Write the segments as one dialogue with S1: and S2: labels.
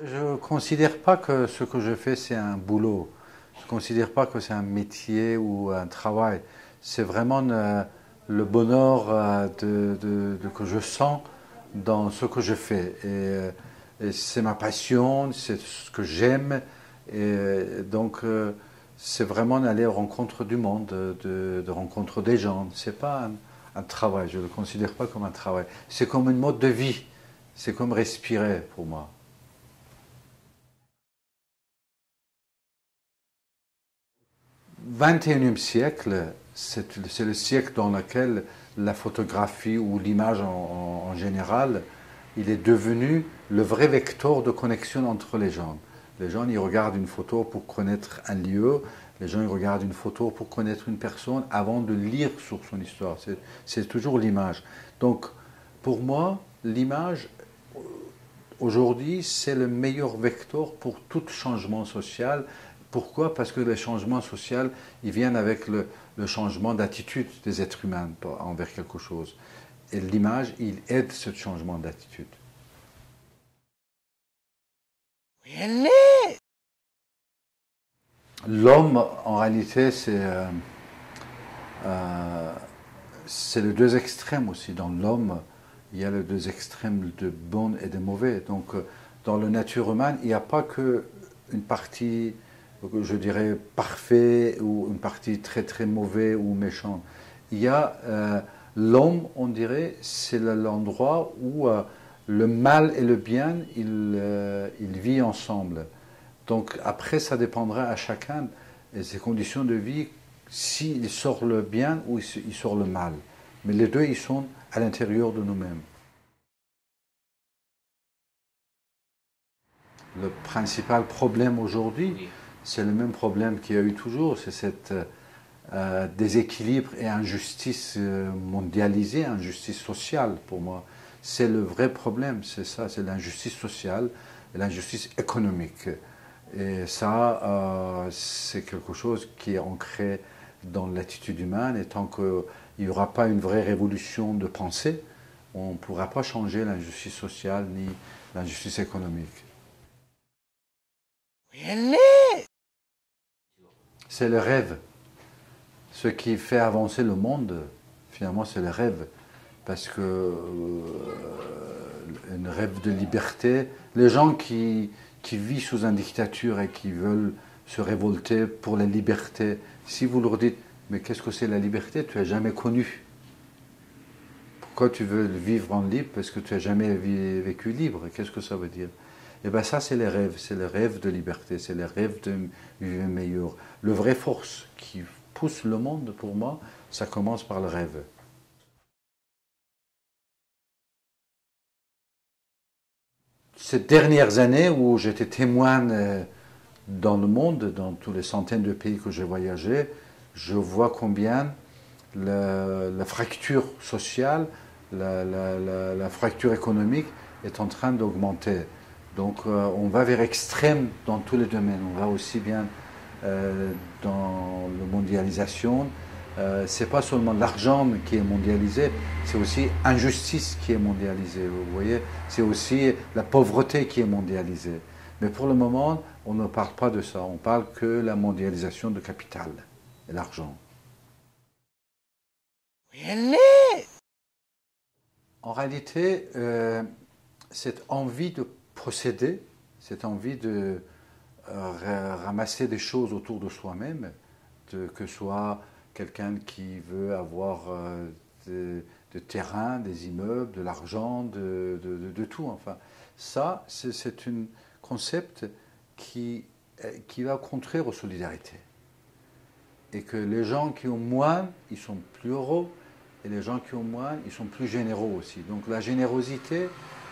S1: Je ne considère pas que ce que je fais, c'est un boulot. Je ne considère pas que c'est un métier ou un travail. C'est vraiment euh, le bonheur euh, de, que je sens dans ce que je fais. Et, c'est ma passion, c'est ce que j'aime. Et donc, c'est vraiment d'aller aux rencontres du monde, de, de des gens. Ce n'est pas un, travail, je ne le considère pas comme un travail. C'est comme un mode de vie. C'est comme respirer pour moi. 21e siècle, c'est le siècle dans lequel la photographie ou l'image en, général, il est devenu le vrai vecteur de connexion entre les gens. Les gens, ils regardent une photo pour connaître un lieu, les gens, ils regardent une photo pour connaître une personne avant de lire sur son histoire. C'est toujours l'image. Donc, pour moi, l'image, aujourd'hui, c'est le meilleur vecteur pour tout changement social, pourquoi? Parce que les changements sociaux, ils viennent avec le, changement d'attitude des êtres humains envers quelque chose. Et l'image, il aide ce changement d'attitude. L'homme, en réalité, c'est euh, euh, c'est les deux extrêmes aussi. Dans l'homme, il y a les deux extrêmes de bon et de mauvais. Donc, euh, dans la nature humaine, il n'y a pas que une partie je dirais, parfait ou une partie très très mauvais ou méchant. Il y a euh, l'homme, on dirait, c'est l'endroit où euh, le mal et le bien, ils, euh, vivent ensemble. Donc après, ça dépendra à chacun et ses conditions de vie, s'il sort le bien ou il sort le mal. Mais les deux, ils sont à l'intérieur de nous-mêmes. Le principal problème aujourd'hui, c'est le même problème qu'il y a eu toujours, c'est cette euh, déséquilibre et injustice euh, mondialisée, injustice sociale pour moi. C'est le vrai problème, c'est ça, c'est l'injustice sociale et l'injustice économique. Et ça, euh, c'est quelque chose qui est ancré dans l'attitude humaine et tant qu'il n'y aura pas une vraie révolution de pensée, on ne pourra pas changer l'injustice sociale ni l'injustice économique. C'est le rêve. Ce qui fait avancer le monde, finalement, c'est le rêve. Parce que euh, un rêve de liberté, les gens qui, qui vivent sous une dictature et qui veulent se révolter pour la liberté, si vous leur dites, mais qu'est-ce que c'est la liberté? Tu n'as jamais connu. Pourquoi tu veux vivre en libre? Parce que tu n'as jamais vécu libre. Qu'est-ce que ça veut dire? Et eh bien ça, c'est les rêves, c'est le rêve de liberté, c'est le rêve de vivre meilleur. Le vrai force qui pousse le monde, pour moi, ça commence par le rêve. Ces dernières années où j'étais témoin euh, dans le monde, dans tous les centaines de pays que j'ai voyagé, je vois combien la, fracture sociale, la fracture économique est en train d'augmenter. Donc euh, on va vers extrême dans tous les domaines. On va aussi bien euh, dans la mondialisation. Euh, c'est pas seulement l'argent qui est mondialisé, c'est aussi injustice qui est mondialisée. Vous voyez, c'est aussi la pauvreté qui est mondialisée. Mais pour le moment, on ne parle pas de ça. On parle que la mondialisation de capital et l'argent. En réalité, cette envie de procéder, cette envie de euh, ramasser des choses autour de soi-même, que soit quelqu'un qui veut avoir euh, de, terrain, des immeubles, de l'argent, de, tout. Enfin, ça, c'est un concept qui, qui va contraire aux solidarités. Et que les gens qui ont moins, ils sont plus heureux, et les gens qui ont moins, ils sont plus généreux aussi. Donc la générosité,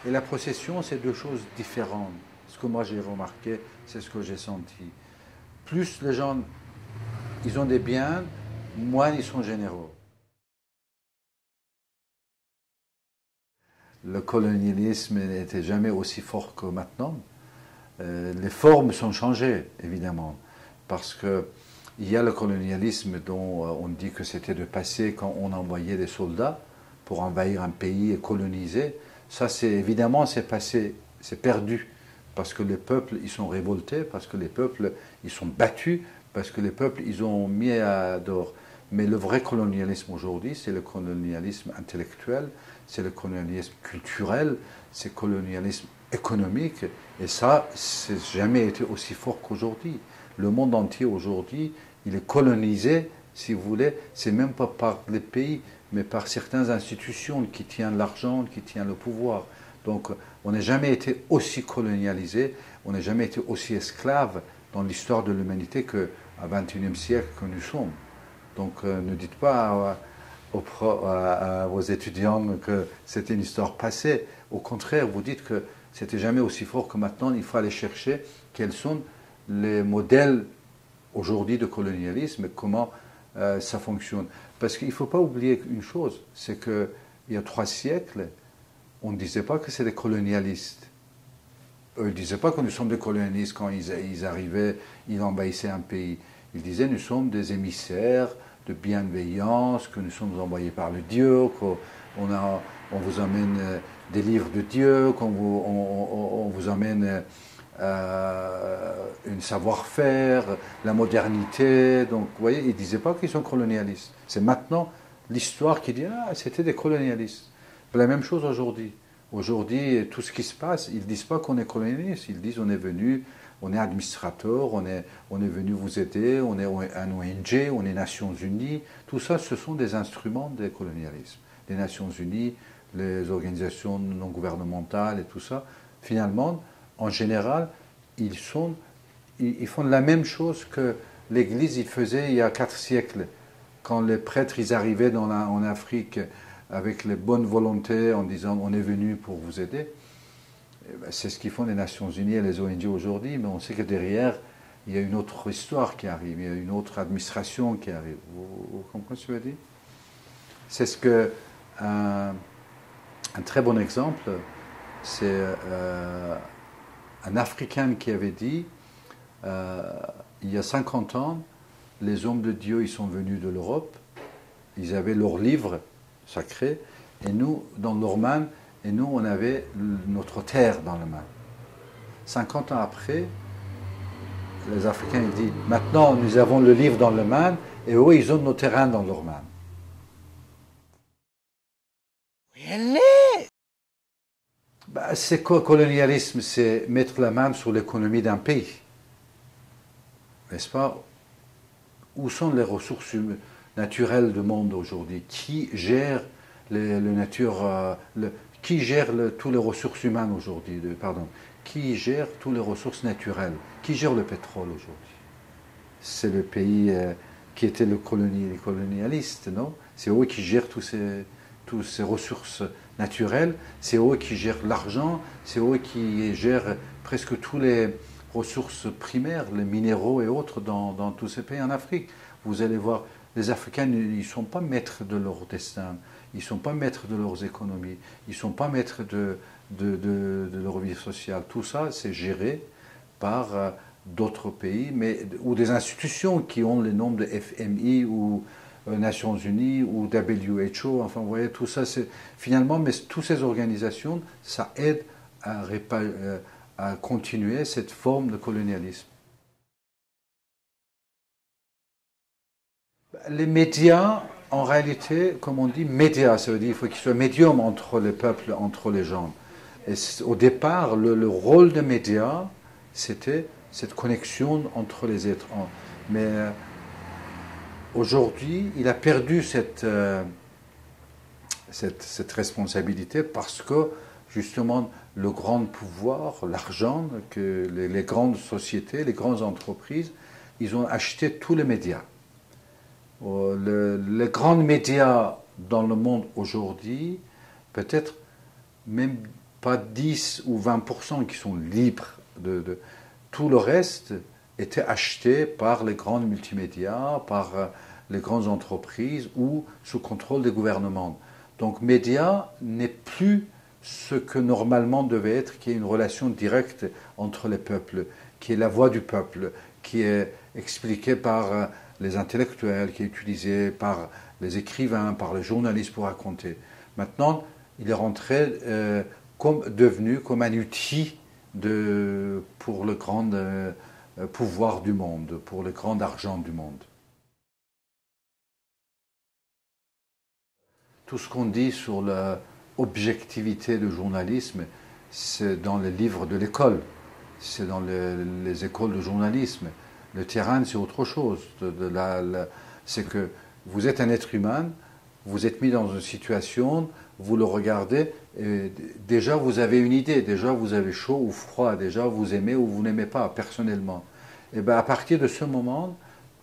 S1: et la procession, c'est deux choses différentes. Ce que moi j'ai remarqué, c'est ce que j'ai senti. Plus les gens, ils ont des biens, moins ils sont généreux. Le colonialisme n'était jamais aussi fort que maintenant. Euh, les formes sont changées, évidemment, parce que il y a le colonialisme dont euh, on dit que c'était de passé quand on envoyait des soldats pour envahir un pays et coloniser. Ça, évidemment, c'est passé, c'est perdu parce que les peuples, ils sont révoltés, parce que les peuples, ils sont battus, parce que les peuples, ils ont mis à dehors. Mais le vrai colonialisme aujourd'hui, c'est le colonialisme intellectuel, c'est le colonialisme culturel, c'est le colonialisme économique. Et ça, c'est jamais été aussi fort qu'aujourd'hui. Le monde entier aujourd'hui, il est colonisé, si vous voulez, c'est même pas par les pays, mais par certaines institutions qui tiennent l'argent, qui tiennent le pouvoir. Donc, on n'a jamais été aussi colonialisé, on n'a jamais été aussi esclave dans l'histoire de l'humanité qu'au XXIe siècle que nous sommes. Donc, euh, ne dites pas à, vos étudiants que c'était une histoire passée. Au contraire, vous dites que c'était jamais aussi fort que maintenant. Il faut aller chercher quels sont les modèles aujourd'hui de colonialisme et comment euh, ça fonctionne. Parce qu'il ne faut pas oublier une chose, c'est qu'il y a trois siècles, on ne disait pas que c'était des colonialistes. Eux ne disaient pas que nous sommes des colonialistes quand ils, arrivaient, ils envahissaient un pays. Ils disaient nous sommes des émissaires de bienveillance, que nous sommes envoyés par le Dieu, qu'on on vous amène euh, des livres de Dieu, qu'on on, vous amène euh, un savoir-faire, la modernité. Donc, vous voyez, ils ne disaient pas qu'ils sont colonialistes. C'est maintenant l'histoire qui dit Ah, c'était des colonialistes. La même chose aujourd'hui. Aujourd'hui, tout ce qui se passe, ils ne disent pas qu'on est colonialiste, ils disent on est venu, on est administrateur, on est, on est venu vous aider, on est un ONG, on est Nations Unies. Tout ça, ce sont des instruments des colonialismes. Les Nations Unies, les organisations non gouvernementales et tout ça, finalement, en général, ils, font la même chose que l'Église faisait il y a quatre siècles. Quand les prêtres ils arrivaient en Afrique avec les bonnes volontés en disant on est venu pour vous aider. Eh ben, c'est ce qu'ils font les Nations Unies et les ONG aujourd'hui, mais on sait que derrière, il y a une autre histoire qui arrive, il y a une autre administration qui arrive. Vous, comprenez ce que je veux dire? C'est ce que un, très bon exemple, c'est euh, un Africain qui avait dit euh, il y a 50 ans, les hommes de Dieu ils sont venus de l'Europe, ils avaient leurs livres sacré. Et nous, dans Norman, et nous, on avait notre terre dans le main. 50 ans après, les Africains disent maintenant nous avons le livre dans le main et eux ils ont nos terrains dans leur main. Bah, c'est quoi colonialisme C'est mettre la main sur l'économie d'un pays. N'est-ce pas? Où sont les ressources humaines naturel du monde aujourd'hui? Qui gère le, nature, euh, qui gère tous les ressources humaines aujourd'hui? Pardon. Qui gère toutes les ressources naturelles? Qui gère le pétrole aujourd'hui? C'est le pays euh, qui était le colonie, les colonialistes, non? C'est eux qui gèrent tous ces, toutes ces ressources naturelles, c'est eux qui gèrent l'argent, c'est eux qui gèrent presque toutes les ressources primaires, les minéraux et autres dans, tous ces pays en Afrique. Vous allez voir les Africains, ils ne sont pas maîtres de leur destin, ils ne sont pas maîtres de leurs économies, ils ne sont pas maîtres de, leur vie sociale. Tout ça, c'est géré par euh, d'autres pays, mais, ou des institutions qui ont les noms de FMI ou Nations Unies ou WHO. Enfin, vous voyez, tout ça, c'est finalement, mais toutes ces organisations, ça aide à, euh, à continuer cette forme de colonialisme. Les médias, en réalité, comme on dit, médias, ça veut dire qu'il faut qu'ils soient médiums entre les peuples, entre les gens. Au départ, le, rôle des médias, c'était cette connexion entre les êtres. Mais euh, aujourd'hui, il a perdu cette, euh, cette, cette, responsabilité parce que justement le grand pouvoir, l'argent, que les, les, grandes sociétés, les grandes entreprises, ils ont acheté tous les médias. Euh, les grands médias dans le monde aujourd'hui, peut-être même pas 10 ou 20% qui sont libres. De, tout le reste était acheté par les grandes multimédias, par euh, les grandes entreprises ou sous contrôle des gouvernements. Donc médias n'est plus ce que normalement devait être, qui est une relation directe entre les peuples, qui est la voix du peuple, qui est expliquée par euh, les intellectuels, qui est utilisé par les écrivains, par les journalistes pour raconter. Maintenant, il est rentré euh, comme devenu comme un outil pour le grand pouvoir du monde, pour le grand argent du monde. Tout ce qu'on dit sur l'objectivité du journalisme, c'est dans les livres de l'école, c'est dans les, écoles de journalisme. Le terrain, c'est autre chose. c'est que vous êtes un être humain, vous êtes mis dans une situation, vous le regardez, déjà vous avez une idée, déjà vous avez chaud ou froid, déjà vous aimez ou vous n'aimez pas personnellement. Et bien à partir de ce moment,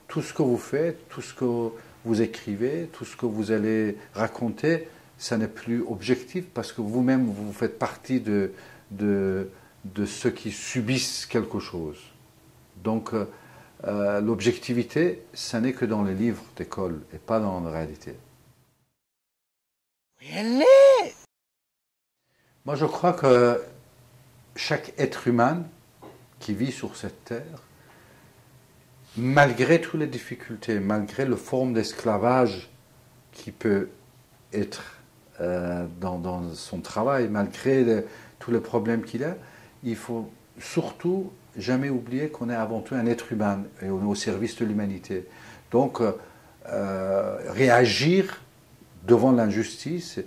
S1: tout ce que vous faites, tout ce que vous écrivez, tout ce que vous allez raconter, ça n'est plus objectif parce que vous-même vous faites partie de, de, de ceux qui subissent quelque chose. Donc euh, euh, l'objectivité, ça n'est que dans les livres d'école et pas dans la réalité. Moi, je crois que chaque être humain qui vit sur cette terre, malgré toutes les difficultés, malgré la forme d'esclavage qui peut être euh, dans, son travail, malgré tous les problèmes qu'il a, il faut surtout jamais oublier qu'on est avant tout un être humain et on est au service de l'humanité. Donc, euh, réagir devant l'injustice,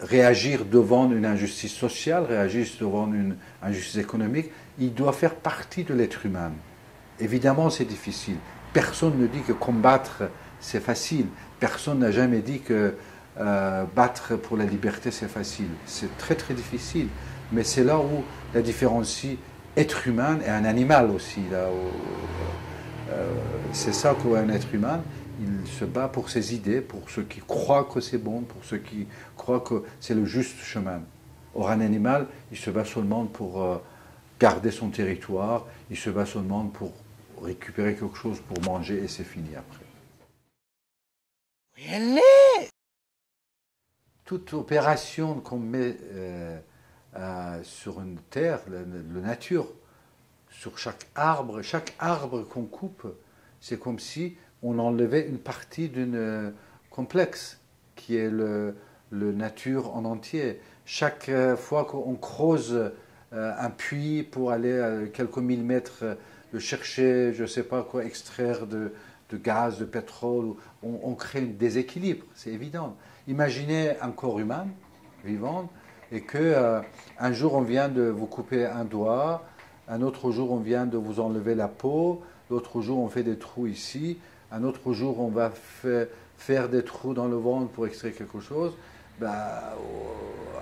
S1: réagir devant une injustice sociale, réagir devant une injustice économique, il doit faire partie de l'être humain. Évidemment, c'est difficile. Personne ne dit que combattre, c'est facile. Personne n'a jamais dit que euh, battre pour la liberté, c'est facile. C'est très très difficile. Mais c'est là où la différencie être humain et un animal aussi. Là, euh, c'est ça qu'un être humain il se bat pour ses idées, pour ceux qui croient que c'est bon, pour ceux qui croient que c'est le juste chemin. Or, un animal, il se bat seulement pour euh, garder son territoire, il se bat seulement pour récupérer quelque chose pour manger et c'est fini après. Toute opération qu'on met euh, euh, sur une terre, la nature, sur chaque arbre, chaque arbre qu'on coupe, c'est comme si on enlevait une partie d'une euh, complexe qui est le, nature en entier. Chaque euh, fois qu'on creuse euh, un puits pour aller quelques millimètres de chercher, je ne sais pas quoi, extraire de, gaz, de pétrole, on, crée un déséquilibre, c'est évident. Imaginez un corps humain vivant et que un jour on vient de vous couper un doigt, un autre jour on vient de vous enlever la peau, l'autre jour on fait des trous ici, un autre jour on va faire des trous dans le ventre pour extraire quelque chose, ben,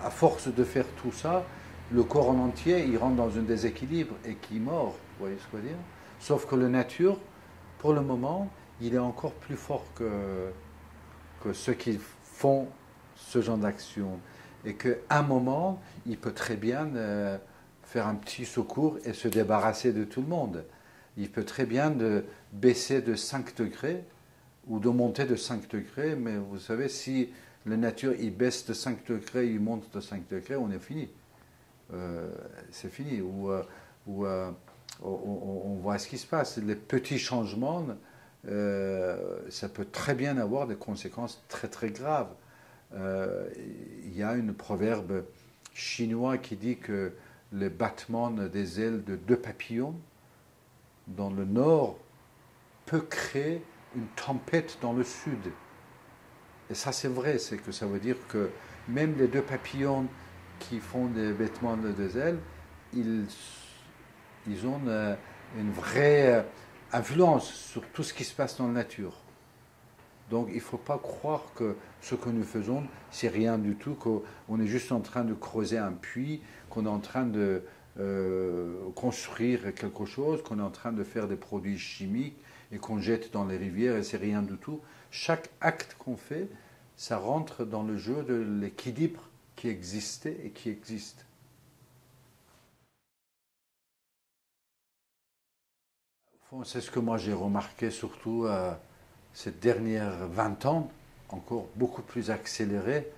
S1: à force de faire tout ça, le corps en entier, il rentre dans un déséquilibre et qui mord. Vous voyez ce que je veux dire? Sauf que la nature, pour le moment, il est encore plus fort que, que ceux qui font ce genre d'action. Et qu'à un moment, il peut très bien euh, faire un petit secours et se débarrasser de tout le monde il peut très bien de baisser de 5 degrés ou de monter de 5 degrés, mais vous savez, si la nature il baisse de 5 degrés, il monte de 5 degrés, on est fini. Euh, c'est fini. Ou, euh, euh, on, voit ce qui se passe. Les petits changements, ça peut très bien avoir des conséquences très très graves. Il y a un proverbe chinois qui dit que le battement des ailes de deux papillons dans le nord peut créer une tempête dans le sud. Et ça, c'est vrai, c'est que ça veut dire que même les deux papillons qui font des vêtements de deux ailes, ils, ils ont euh, une vraie euh, influence sur tout ce qui se passe dans la nature. Donc il ne faut pas croire que ce que nous faisons, c'est rien du tout, qu'on est juste en train de creuser un puits, qu'on est en train de, euh, construire quelque chose, qu'on est en train de faire des produits chimiques et qu'on jette dans les rivières et c'est rien du tout. Chaque acte qu'on fait, ça rentre dans le jeu de l'équilibre qui existait et qui existe. C'est ce que moi j'ai remarqué surtout euh, ces dernières 20 ans, encore beaucoup plus accéléré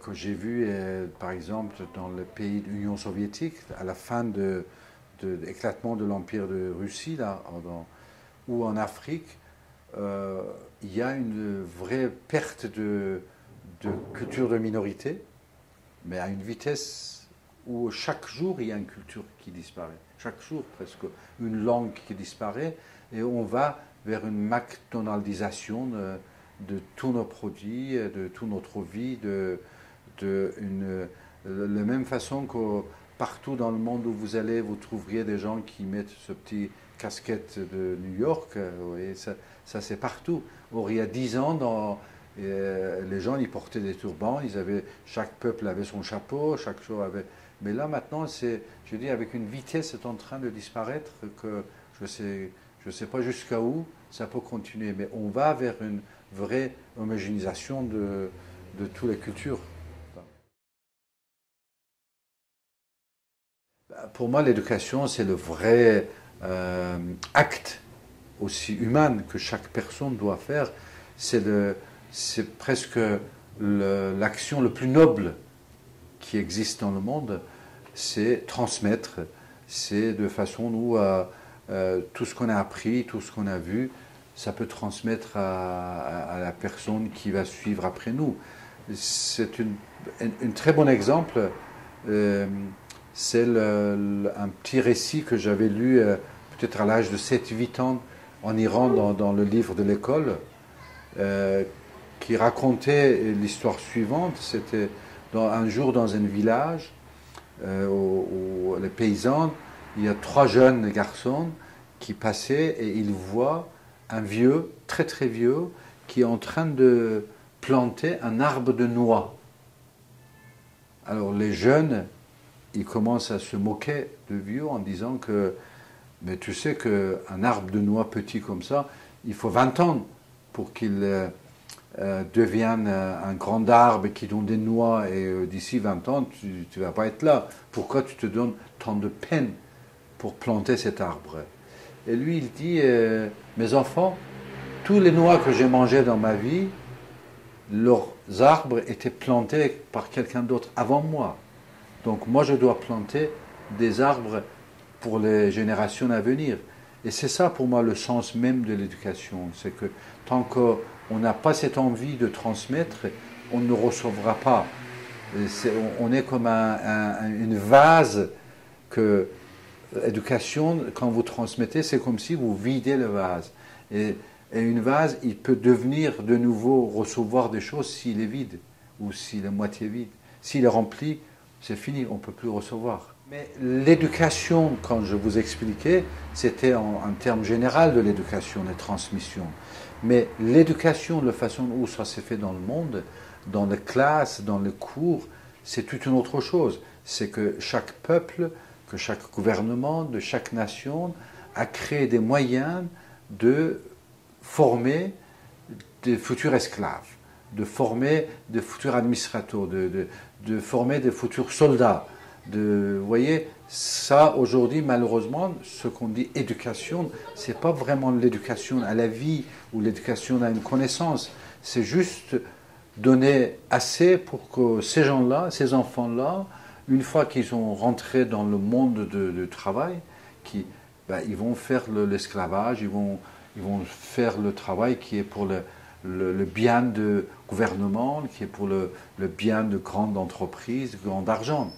S1: que j'ai vu, euh, par exemple, dans le pays de l'Union soviétique, à la fin de, l'éclatement de l'Empire de Russie, là, ou en Afrique, euh, il y a une vraie perte de, culture de minorité, mais à une vitesse où chaque jour il y a une culture qui disparaît. Chaque jour presque une langue qui disparaît et on va vers une McDonaldisation de tous nos produits, de toute notre vie, de, de une, la même façon que partout dans le monde où vous allez, vous trouveriez des gens qui mettent ce petit casquette de New York. Vous ça, c'est partout. Or, il y a dix ans, euh, les gens ils portaient des turbans, ils avaient, chaque peuple avait son chapeau, chaque chose avait. Mais là maintenant, c'est, je dis, avec une vitesse, c'est en train de disparaître que je sais, je sais pas jusqu'à où ça peut continuer. Mais on va vers une vraie homogénéisation de, de toutes les cultures. Pour moi, l'éducation, c'est le vrai euh, acte aussi humain que chaque personne doit faire. C'est presque l'action le, plus noble qui existe dans le monde, c'est transmettre. C'est de façon où euh, tout ce qu'on a appris, tout ce qu'on a vu, ça peut transmettre à, la personne qui va suivre après nous. C'est un très bon exemple. Euh, c'est un petit récit que j'avais lu peut-être à l'âge de 7-8 ans en Iran dans, le livre de l'école qui racontait l'histoire suivante. C'était un jour dans un village euh, où, les paysans, il y a trois jeunes garçons qui passaient et ils voient un vieux, très très vieux, qui est en train de planter un arbre de noix. Alors les jeunes, ils commencent à se moquer de vieux en disant que, mais tu sais qu'un arbre de noix petit comme ça, il faut 20 ans pour qu'il euh, euh, devienne euh, un grand arbre qui donne des noix et d'ici 20 ans, tu ne vas pas être là. Pourquoi tu te donnes tant de peine pour planter cet arbre? Et lui, il dit, mes enfants, tous les noix que j'ai mangées dans ma vie, leurs arbres étaient plantés par quelqu'un d'autre avant moi. Donc moi, je dois planter des arbres pour les générations à venir. Et c'est ça pour moi le sens même de l'éducation. C'est que tant que on n'a pas cette envie de transmettre, on ne recevra pas. on, est comme une vase que l'éducation, quand vous transmettez, c'est comme si vous videz le vase. Et, une vase, il peut devenir de nouveau recevoir des choses s'il est vide ou s'il est moitié vide. S'il est rempli, c'est fini, on ne peut plus recevoir. Mais l'éducation, quand je vous expliquais, c'était en, termes général de l'éducation, des transmissions. Mais l'éducation, la façon où ça s'est fait dans le monde, dans les classes, dans les cours, c'est toute une autre chose. C'est que chaque peuple, que chaque gouvernement, de chaque nation a créé des moyens de former des futurs esclaves, de former des futurs administrateurs, de, de former des futurs soldats. De, vous voyez, ça, aujourd'hui, malheureusement, ce qu'on dit éducation, c'est pas vraiment l'éducation à la vie ou l'éducation à une connaissance. C'est juste donner assez pour que ces gens-là, ces enfants-là, une fois qu'ils sont rentrés dans le monde du travail, ben, ils vont faire l'esclavage, ils vont, faire le travail qui est pour le, bien de gouvernement, qui est pour le, bien de grandes entreprises, grand argent.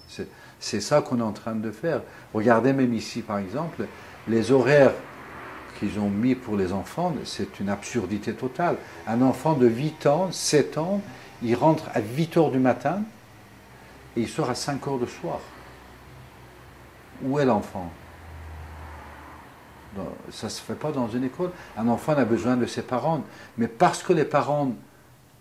S1: C'est ça qu'on est en train de faire. Regardez même ici, par exemple, les horaires qu'ils ont mis pour les enfants, c'est une absurdité totale. Un enfant de 8 ans, 7 ans, il rentre à 8 heures du matin et il sort à 5 heures du soir. Où est l'enfant? Ça ne se fait pas dans une école? Un enfant a besoin de ses parents. Mais parce que les parents,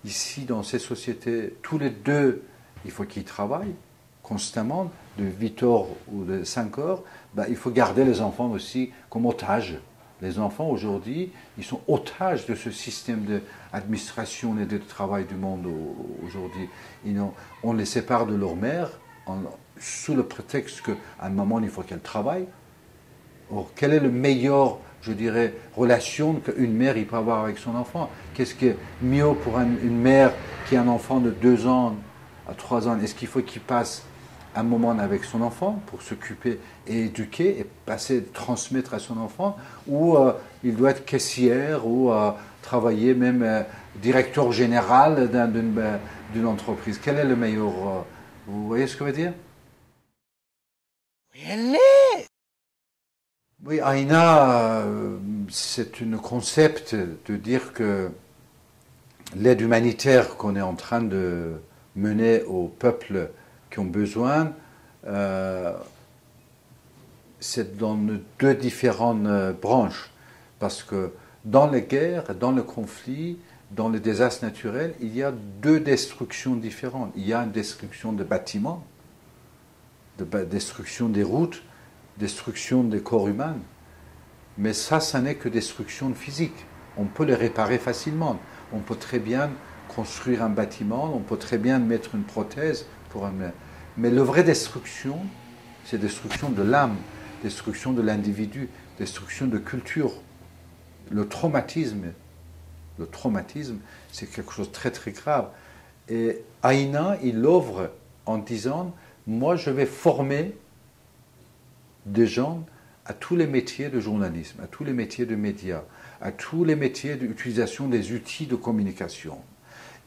S1: ici, dans ces sociétés, tous les deux, il faut qu'ils travaillent constamment, de 8 heures ou de 5 heures, ben, il faut garder les enfants aussi comme otages. Les enfants aujourd'hui, ils sont otages de ce système d'administration et de travail du monde aujourd'hui. On les sépare de leur mère sous le prétexte qu'à un moment, il faut qu'elle travaille. Or, quelle est la meilleure, je dirais, relation qu'une mère peut avoir avec son enfant? Qu'est-ce qui est mieux pour une mère qui a un enfant de 2 ans à 3 ans? Est-ce qu'il faut qu'il passe un moment avec son enfant pour s'occuper et éduquer et passer, transmettre à son enfant, ou euh, il doit être caissière ou euh, travailler même euh, directeur général d'une entreprise. Quel est le meilleur Vous voyez ce que je veux dire? Oui, Aïna, c'est un concept de dire que l'aide humanitaire qu'on est en train de mener aux peuples qui ont besoin, euh, c'est dans deux différentes euh, branches. Parce que dans les guerres, dans le conflit, dans les désastres naturels, il y a deux destructions différentes. Il y a une destruction de bâtiments, de destruction des routes, destruction des corps humains. Mais ça, ça n'est que destruction physique. On peut les réparer facilement. On peut très bien construire un bâtiment, on peut très bien mettre une prothèse pour un... Mais la vraie destruction, c'est destruction de l'âme, destruction de l'individu, destruction de culture. Le traumatisme, le traumatisme, c'est quelque chose de très très grave. Et Aïna, il l'ouvre en disant, moi je vais former des gens à tous les métiers de journalisme, à tous les métiers de médias, à tous les métiers d'utilisation des outils de communication.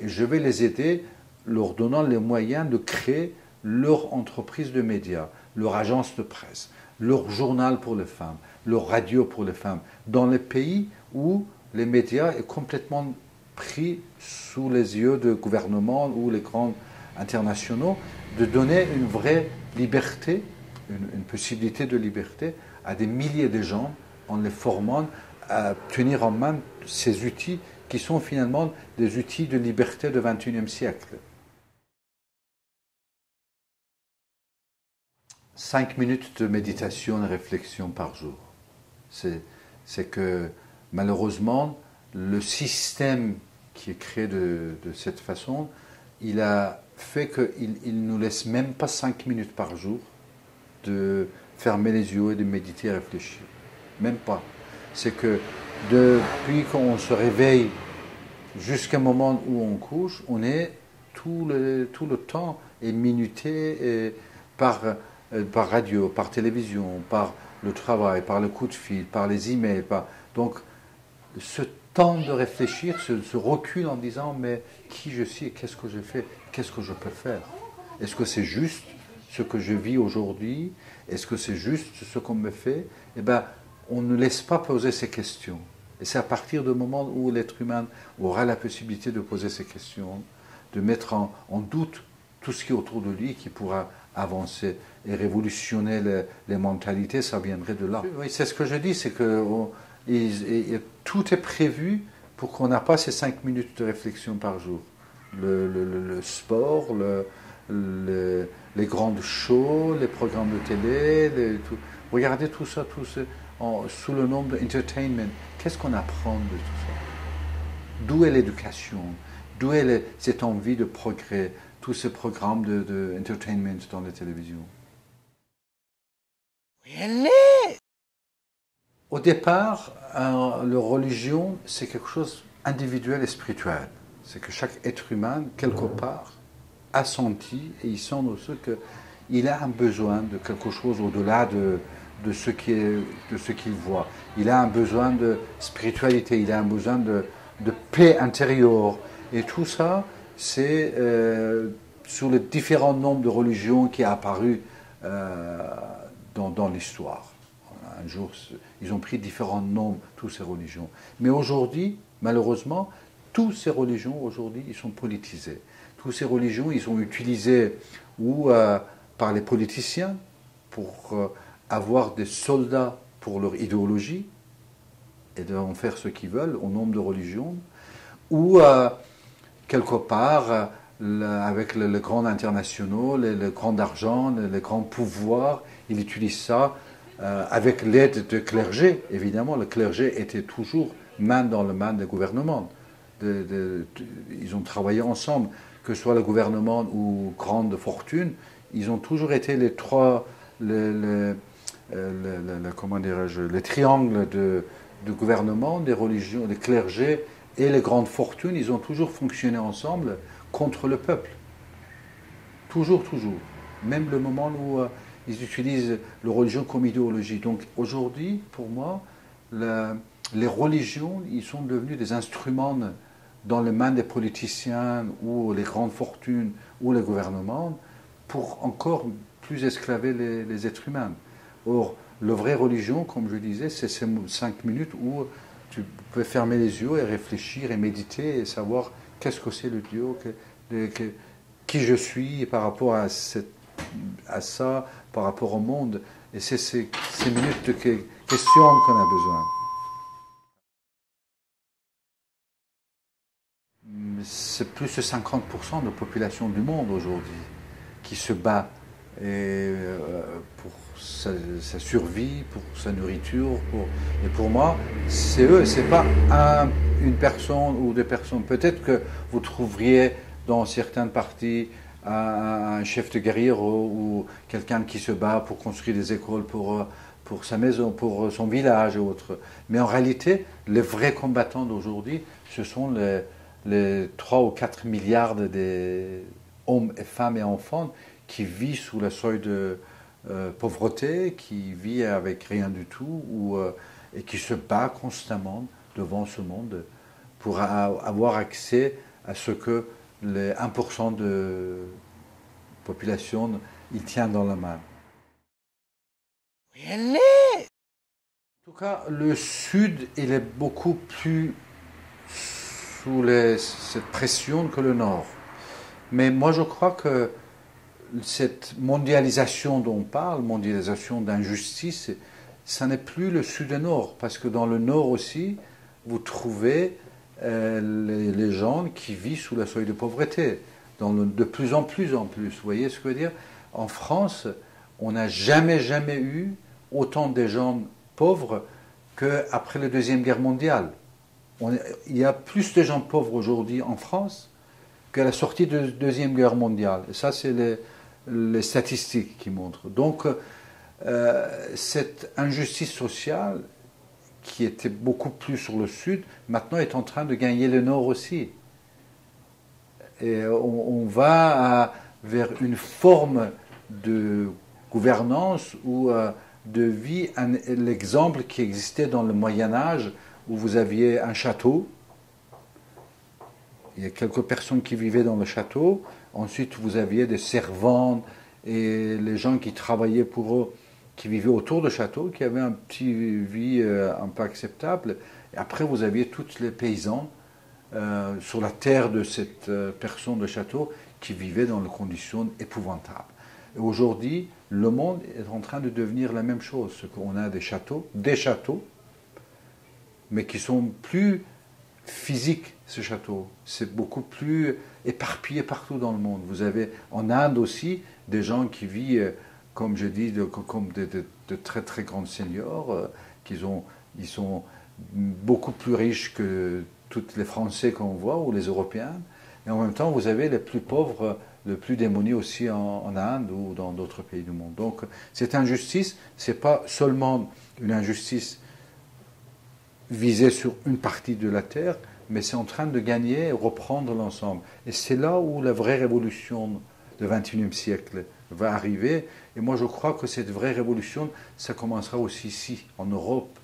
S1: Et je vais les aider leur donnant les moyens de créer leur entreprise de médias, leur agence de presse, leur journal pour les femmes, leur radio pour les femmes, dans les pays où les médias sont complètement pris sous les yeux de gouvernements ou les grands internationaux, de donner une vraie liberté, une, possibilité de liberté à des milliers de gens en les formant à tenir en main ces outils qui sont finalement des outils de liberté du XXIe siècle. Cinq minutes de méditation et réflexion par jour. C'est que malheureusement, le système qui est créé de, cette façon, il a fait qu'il ne nous laisse même pas cinq minutes par jour de fermer les yeux et de méditer et réfléchir. Même pas. C'est que depuis qu'on se réveille jusqu'au moment où on couche, on est tout le, tout le temps et minuté par, euh, par radio, par télévision, par le travail, par le coup de fil, par les emails. Par... Donc, ce temps de réfléchir, ce, recul en disant mais qui je suis, qu'est-ce que je fais, qu'est-ce que je peux faire? Est-ce que c'est juste ce que je vis aujourd'hui? Est-ce que c'est juste ce qu'on me fait? Eh bien, on ne laisse pas poser ces questions. Et c'est à partir du moment où l'être humain aura la possibilité de poser ces questions, de mettre en, doute tout ce qui est autour de lui, qui pourra avancer et révolutionner les, mentalités, ça viendrait de là. Oui, c'est ce que je dis, c'est que tout est prévu pour qu'on n'a pas ces cinq minutes de réflexion par jour. Le, sport, les grandes shows, les programmes de télé, regardez tout ça, tout ça sous le nom d'entertainment. Qu'est-ce qu'on apprend de tout ça? D'où est l'éducation? D'où est cette envie de progrès? Tous ces programmes de, entertainment dans la télévision Au départ, euh, la religion, c'est quelque chose individuel et spirituel. C'est que chaque être humain, quelque part, a senti et il sent aussi qu'il a un besoin de quelque chose au-delà de, de ce qu'il voit. Il a un besoin de spiritualité, il a un besoin de, paix intérieure. Et tout ça, c'est euh, sur les différents nombres de religions qui sont apparu euh, dans, l'histoire. Un jour, ils ont pris différents noms, toutes ces religions. Mais aujourd'hui, malheureusement, toutes ces religions, aujourd'hui, ils sont politisées. Toutes ces religions, ils sont utilisées ou euh, par les politiciens pour avoir des soldats pour leur idéologie et de faire ce qu'ils veulent au nom de religions, ou euh, quelque part, avec les, grands internationaux, les, grands argent, les, grands pouvoirs, ils utilisent ça euh, avec l'aide de clergé. Évidemment, le clergé était toujours main dans la main des gouvernements. ils ont travaillé ensemble, que ce soit le gouvernement ou grande fortune, ils ont toujours été les trois, les, euh, le, comment dirais-je, les triangles de, gouvernement, des religions, des clergés et les grandes fortunes, ils ont toujours fonctionné ensemble contre le peuple. Toujours, toujours. Même le moment où euh, ils utilisent la religion comme idéologie. Donc aujourd'hui, pour moi, les religions, ils sont devenus des instruments dans les mains des politiciens ou les grandes fortunes ou les gouvernements pour encore plus esclaver les êtres humains. Or, la vraie religion, comme je disais, c'est ces cinq minutes où tu peux fermer les yeux et réfléchir et méditer et savoir qu'est-ce que c'est le Dieu, qui je suis par rapport à, à ça, par rapport au monde. Et c'est ces, minutes de questions qu'on a besoin. C'est plus de 50% de la population du monde aujourd'hui qui se bat euh, pour sa, survie, pour sa nourriture. Et pour moi, c'est eux, c'est pas une personne ou deux personnes. Peut-être que vous trouveriez dans certaines parties un, chef de guerrière ou, quelqu'un qui se bat pour construire des écoles pour, pour sa maison, pour son village et autres. Mais en réalité, les vrais combattants d'aujourd'hui, ce sont les, les 3 ou 4 milliards de hommes et femmes et enfants qui vit sous le seuil de euh, pauvreté, qui vit avec rien du tout, ou, euh, et qui se bat constamment devant ce monde pour avoir accès à ce que les 1% de population il tient dans la main. En tout cas, le Sud, il est beaucoup plus sous cette pression que le Nord. Mais moi, je crois que cette mondialisation dont on parle, mondialisation d'injustice, ça n'est plus le sud et nord, parce que dans le nord aussi, vous trouvez euh, les, gens qui vivent sous la seuil de pauvreté, dans de plus en plus en plus. Vous voyez ce que je veux dire? En France, on n'a jamais, jamais eu autant de gens pauvres qu'après la Deuxième Guerre mondiale. il y a plus de gens pauvres aujourd'hui en France qu'à la sortie de la Deuxième Guerre mondiale. Et ça, c'est les, statistiques qui montrent. Donc, euh, cette injustice sociale, qui était beaucoup plus sur le sud, maintenant est en train de gagner le nord aussi. Et on, va vers une forme de gouvernance ou euh, de vie, l'exemple qui existait dans le Moyen Âge, où vous aviez un château, il y a quelques personnes qui vivaient dans le château, Ensuite, vous aviez des servantes et les gens qui travaillaient pour eux, qui vivaient autour du château, qui avaient un petit vie euh, un peu acceptable. Après, vous aviez tous les paysans euh, sur la terre de cette euh, personne de château qui vivaient dans des conditions épouvantables. Et aujourd'hui, le monde est en train de devenir la même chose. On a des châteaux, des châteaux, mais qui sont plus physiques, ce château. C'est beaucoup plus éparpillés partout dans le monde. Vous avez en Inde aussi des gens qui vivent, euh, comme je dis, comme de, très très grands seigneurs, euh, qui ont, ils sont beaucoup plus riches que tous les Français qu'on voit ou les Européens. Et en même temps, vous avez les plus pauvres, les plus démonis aussi en, Inde ou dans d'autres pays du monde. Donc, cette injustice, ce n'est pas seulement une injustice visée sur une partie de la terre, mais c'est en train de gagner et reprendre l'ensemble. Et c'est là où la vraie révolution du XXIe siècle va arriver. Et moi, je crois que cette vraie révolution, ça commencera aussi ici, en Europe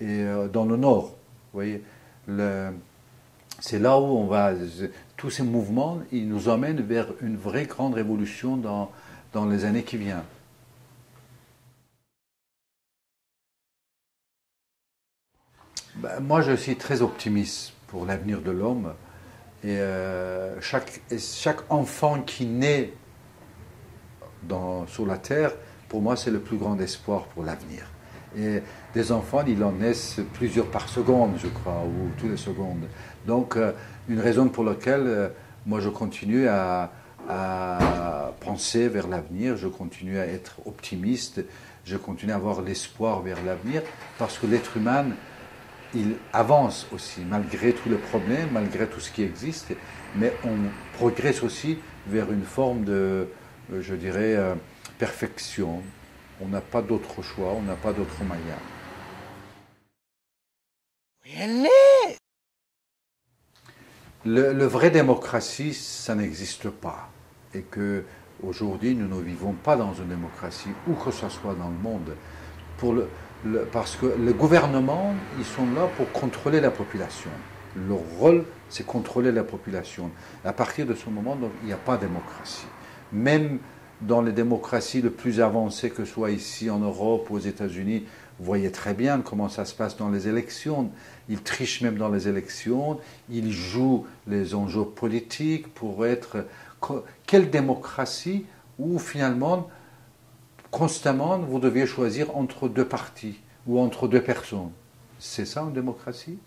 S1: et euh, dans le Nord. Vous voyez, c'est là où on va. Tous ces mouvements, ils nous emmènent vers une vraie grande révolution dans, dans les années qui viennent. Ben, moi, je suis très optimiste pour l'avenir de l'homme. Et euh, chaque, chaque enfant qui naît sur la terre, pour moi, c'est le plus grand espoir pour l'avenir. Et des enfants, ils en naissent plusieurs par seconde, je crois, ou toutes les secondes. Donc, euh, une raison pour laquelle euh, moi, je continue à, penser vers l'avenir, je continue à être optimiste, je continue à avoir l'espoir vers l'avenir, parce que l'être humain, il avance aussi, malgré tous les problèmes, malgré tout ce qui existe, mais on progresse aussi vers une forme de, je dirais, euh, perfection. On n'a pas d'autre choix, on n'a pas d'autre moyen. Le, le vrai démocratie, ça n'existe pas. Et que aujourd'hui, nous ne vivons pas dans une démocratie, où que ce soit dans le monde. Pour le, parce que les gouvernements, ils sont là pour contrôler la population. Leur rôle, c'est contrôler la population. À partir de ce moment, donc, il n'y a pas de démocratie. Même dans les démocraties les plus avancées, que ce soit ici en Europe ou aux États-Unis, vous voyez très bien comment ça se passe dans les élections. Ils trichent même dans les élections, ils jouent les enjeux politiques pour être... Quelle démocratie où finalement, constamment, vous deviez choisir entre deux partis ou entre deux personnes. C'est ça une démocratie?